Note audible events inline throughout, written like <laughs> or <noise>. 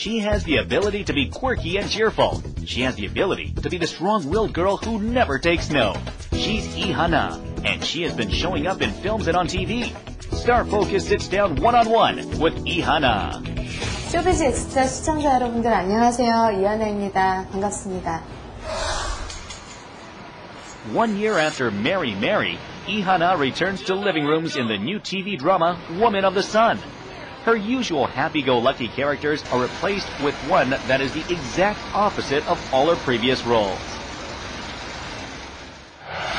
She has the ability to be quirky and cheerful. She has the ability to be the strong-willed girl who never takes no. She's Ihana, and she has been showing up in films and on TV. Star Focus sits down one-on-one with Ihana. 쇼비즈 엑스트라 시청자 여러분들 안녕하세요. 이하나입니다. 반갑습니다. One year after Mary Mary, Ihana returns to living rooms in the new TV drama Woman of the Sun. Her usual happy-go-lucky characters are replaced with one that is the exact opposite of all her previous roles.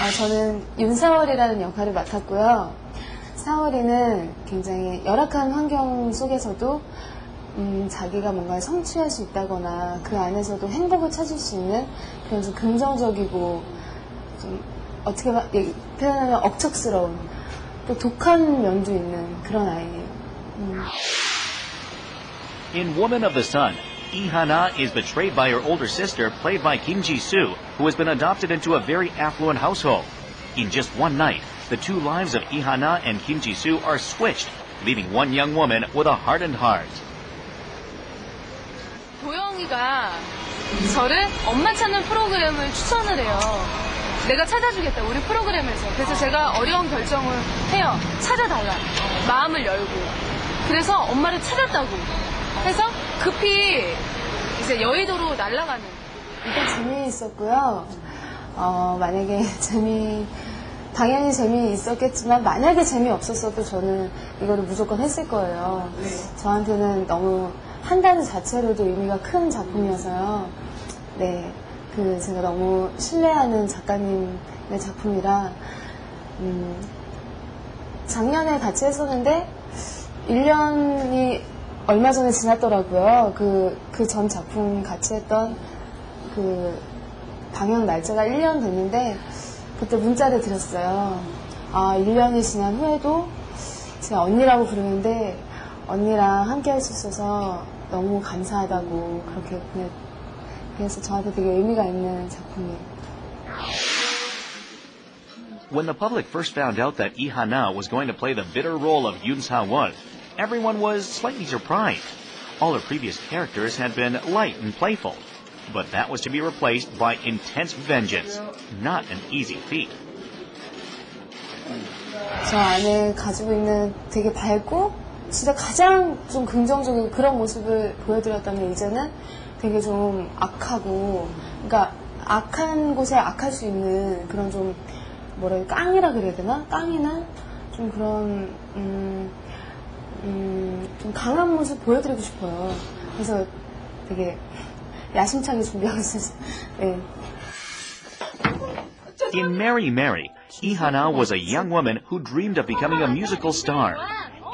아, 저는 윤사월이라는 역할을 맡았고요. 사월이는 굉장히 열악한 환경 속에서도 음, 자기가 뭔가 성취할 수 있다거나 그 안에서도 행복을 찾을 수 있는 그런 좀 긍정적이고 좀 어떻게 말- 예, 표현하면 억척스러운 또 독한 면도 있는 그런 아이예요. 음. In Woman of the Sun, Ihana is betrayed by her older sister, played by Kim Ji-soo, who has been adopted into a very affluent household. In just one night, the two lives of Ihana and Kim Ji-soo are switched, leaving one young woman with a hardened heart. 도영이가 저를 엄마 찾는 프로그램을 추천을 해요. 내가 찾아주겠다, 우리 프로그램에서. 그래서 제가 어려운 결정을 해요. 찾아달라. 마음을 열고. 그래서 엄마를 찾았다고. 해서 급히 이제 여의도로 날아가는. 일단 재미있었고요. 어, 만약에 <laughs> 재미, 당연히 재미있었겠지만, 만약에 재미없었어도 저는 이거를 무조건 했을 거예요. 저한테는 너무 한다는 자체로도 의미가 큰 작품이어서요. 네. 그, 제가 너무 신뢰하는 작가님의 작품이라, 음, 작년에 같이 했었는데, 1년이 얼마 전에 지났더라고요. 그, 그 전 작품 같이 했던 그 방영 날짜가 1년 됐는데 그때 문자를 드렸어요. 아, 1년이 지난 후에도 제가 언니라고 부르는데 언니랑 함께 할 수 있어서 너무 감사하다고 그렇게 보내, 그래서 저한테 되게 의미가 있는 작품이에요. When the public first found out that Ihana was going to play the bitter role of Yoon Sa-won, everyone was slightly surprised. All her previous characters had been light and playful, but that was to be replaced by intense vengeance. Not an easy feat. 저 안에 가지고 있는 되게 밝고 진짜 가장 좀 긍정적인 그런 모습을 보여드렸다면 이제는 되게 좀 악하고 그러니까 악한 곳에 악할 수 있는 그런 좀 뭐라 깡이라 그래야 되나 깡이나 좀 그런 음, 음, 좀 강한 모습 보여드리고 싶어요. 그래서 되게 야심차게 준비하고 있어요. 네. In Mary Mary, Ihana was a young woman who dreamed of becoming a musical star.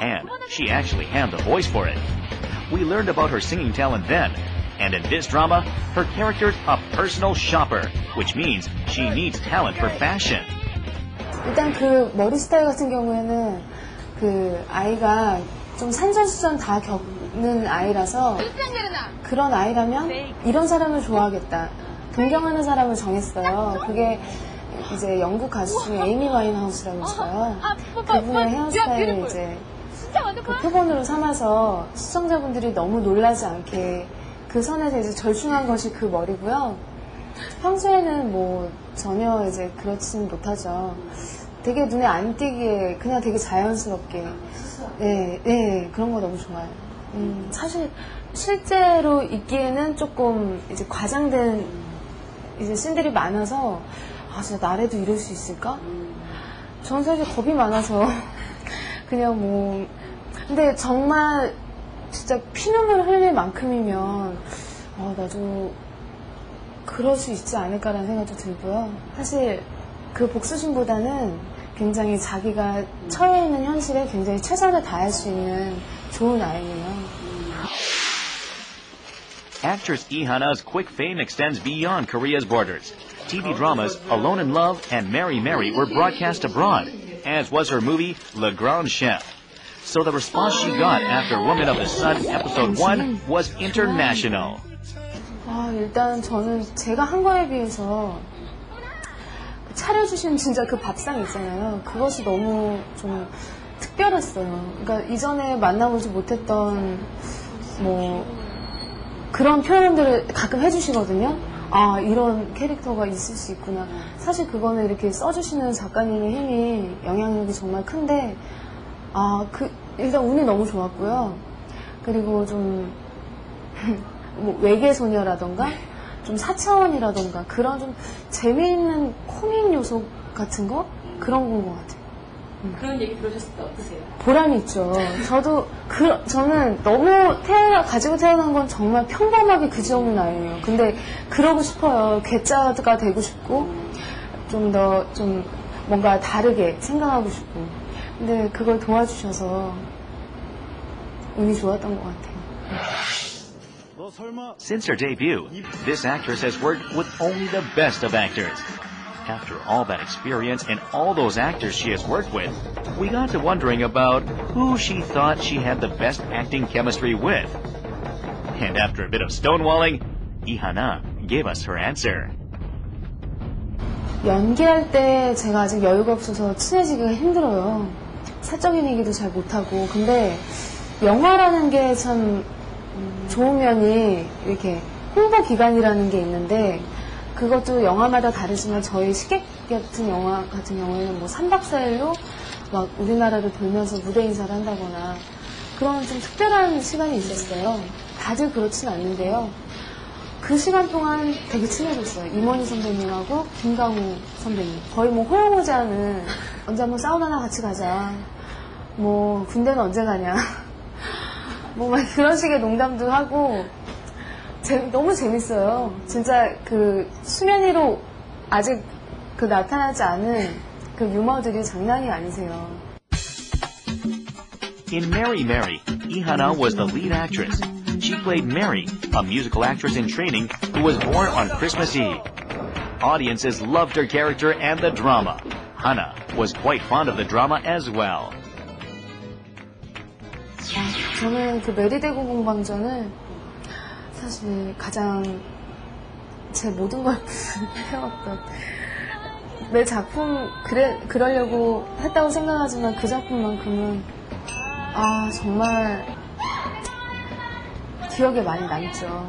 And she actually had the voice for it. We learned about her singing talent then. And in this drama, her character's a personal shopper, which means she needs talent for fashion. 일단 그 머리 스타일 같은 경우에는 그 아이가 좀 산전수전 다 겪는 아이라서 그런 아이라면 이런 사람을 좋아하겠다. 동경하는 사람을 정했어요. 그게 이제 영국 가수 중에 에이미 와인하우스라고 있어요. 그분의 헤어스타일을 이제 그 표본으로 삼아서 시청자분들이 너무 놀라지 않게 그 선에서 이제 절충한 것이 그 머리고요. 평소에는 뭐 전혀 이제 그렇지는 못하죠. 되게 눈에 안 띄게 그냥 되게 자연스럽게 네, 네 그런 거 너무 좋아요. 음, 사실 실제로 있기에는 조금 이제 과장된 이제 씬들이 많아서 아 진짜 나래도 이럴 수 있을까? 저는 사실 겁이 많아서 <laughs> 그냥 뭐 근데 정말 진짜 피눈물 흘릴 만큼이면 어, 나도 그럴 수 있지 않을까라는 생각도 들고요. 사실 그 복수심보다는 굉장히 자기가 처해 있는 현실에 굉장히 최선을 다할 수 있는 좋은 아이예요. Actress Ihana's quick fame extends beyond Korea's borders. TV dramas Alone in Love and Mary Mary were broadcast abroad, as was her movie Le Grand Chef. So the response she got after Woman of the Sun episode 1 was international. 아, 일단 저는 제가 한 거에 비해서 차려주신 진짜 그 밥상 있잖아요. 그것이 너무 좀 특별했어요. 그러니까 이전에 만나보지 못했던 뭐 그런 표현들을 가끔 해주시거든요. 아, 이런 캐릭터가 있을 수 있구나. 사실 그거는 이렇게 써주시는 작가님의 힘이, 영향력이 정말 큰데, 아, 그, 일단 운이 너무 좋았고요. 그리고 좀, <laughs> 뭐, 외계 소녀라던가, 좀 사차원이라던가, 그런 좀 재미있는 코믹 요소 같은 거? 그런 건 것 같아요. 그런 얘기 들으셨을 때 어떠세요? 보람이 있죠. 저도 그 저는 너무 태어나 가지고 태어난 건 정말 평범하게 그지 없는 아이예요. 근데 그러고 싶어요. 괴짜가 되고 싶고 좀더좀 뭔가 다르게 생각하고 싶고. 근데 그걸 도와주셔서 운이 좋았던 것 같아요. 너 설마 Since her debut, this actress has worked with only the best of actors. After all that experience and all those actors she has worked with, we got to wondering about who she thought she had the best acting chemistry with. And after a bit of stonewalling, Ihana gave us her answer. 연기할 때 제가 아직 여유가 없어서 친해지기가 힘들어요. 사적인 얘기도 잘 못하고. 근데 영화라는 게 참 좋은 면이 이렇게 홍보 기간이라는 게 있는데 그것도 영화마다 다르지만 저희 식객 같은 영화 같은 경우에는 뭐 3박 4일로 막 우리나라를 돌면서 무대 인사를 한다거나 그런 좀 특별한 시간이 있었어요. 다들 그렇진 않는데요. 그 시간 동안 되게 친해졌어요. 임원희 선배님하고 김강우 선배님. 거의 뭐 호영호지 않은 언제 한번 사우나나 같이 가자. 뭐 군대는 언제 가냐. 뭐막 그런 식의 농담도 하고 재- 너무 재밌어요. 진짜 그 수면 위로 아직 그 나타나지 않은 그 유머들이 장난이 아니세요. In Mary Mary, Ihana was the lead actress. She played Mary, a musical actress in training who was born on Christmas Eve. Audiences loved her character and the drama. Hana was quite fond of the drama as well. 저는 그 메리대구 공방전을 사실 가장 제 모든 걸 <laughs> 해왔던 내 작품 그래 그러려고 했다고 생각하지만 그 작품만큼은 아 정말 기억에 많이 남죠.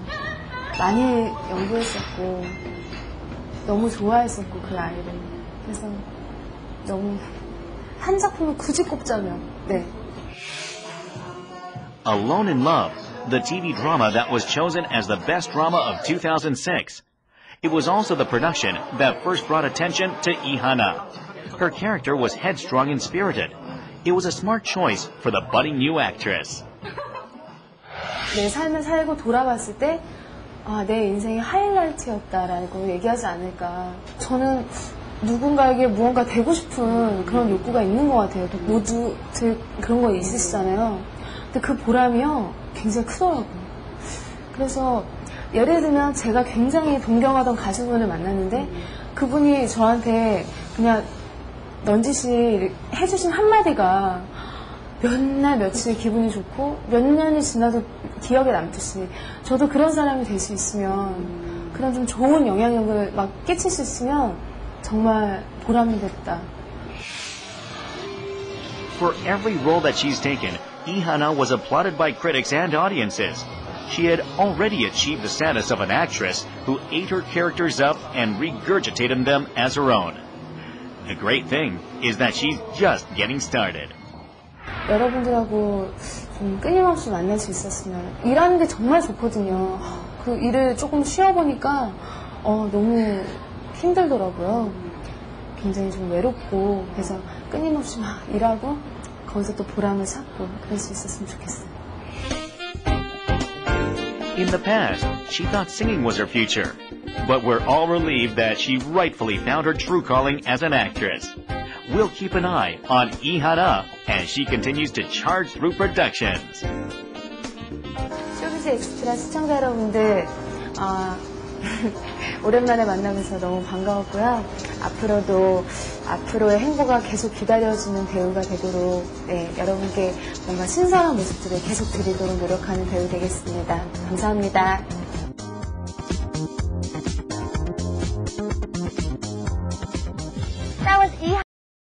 많이 연구했었고 너무 좋아했었고 그 아이를 그래서 너무 한 작품을 굳이 꼽자면 네 Alone in Love, the TV drama that was chosen as the best drama of 2006. It was also the production that first brought attention to Ihana. Her character was headstrong and spirited. It was a smart choice for the budding new actress. 내 삶을 살고 돌아봤을 때, 아, 내 인생의 하이라이트였다라고 얘기하지 않을까. 저는 누군가에게 무언가 되고 싶은 그런 욕구가 있는 것 같아요. 모두 들 그런 거 있으시잖아요. 근데 그 보람이요, 굉장히 크더라고요. 그래서 예를 들면 제가 굉장히 동경하던 가수분을 만났는데 그분이 저한테 그냥 넌지시 해주신 한마디가 몇 날 며칠 기분이 좋고 몇 년이 지나도 기억에 남듯이 저도 그런 사람이 될 수 있으면 그런 좀 좋은 영향력을 막 끼칠 수 있으면 정말 보람이 됐다. For every role that she's taken, Ihana was applauded by critics and audiences. She had already achieved the status of an actress who ate her characters up and regurgitated them as her own. The great thing is that she's just getting started. 여러분들하고 좀 끊임없이 만날 수 있었으면 일하는 게 정말 좋거든요. 그 일을 조금 쉬어보니까 어, 너무 힘들더라고요. 굉장히 좀 외롭고 그래서 끊임없이 막 일하고 거기서 또 보람을 찾고 그럴 수 있었으면 좋겠어요. In the past, she thought singing was her future. But we're all relieved that she rightfully found her true calling as an actress. We'll keep an eye on Ihana as she continues to charge through productions. 쇼비즈 엑스트라 시청자 여러분들 아, <laughs> 오랜만에 만나면서 너무 반가웠고요. 앞으로도 앞으로의 행보가 계속 기다려지는 배우가 되도록 네, 여러분께 뭔가 신선한 모습들을 계속 드리도록 노력하는 배우 되겠습니다. 감사합니다.